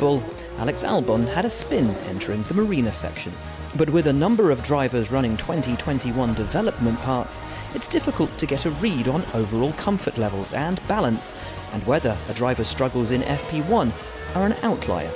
Bull, Alex Albon had a spin entering the Marina section. But with a number of drivers running 2021 development parts, it's difficult to get a read on overall comfort levels and balance, and whether a driver struggles in FP1 are an outlier.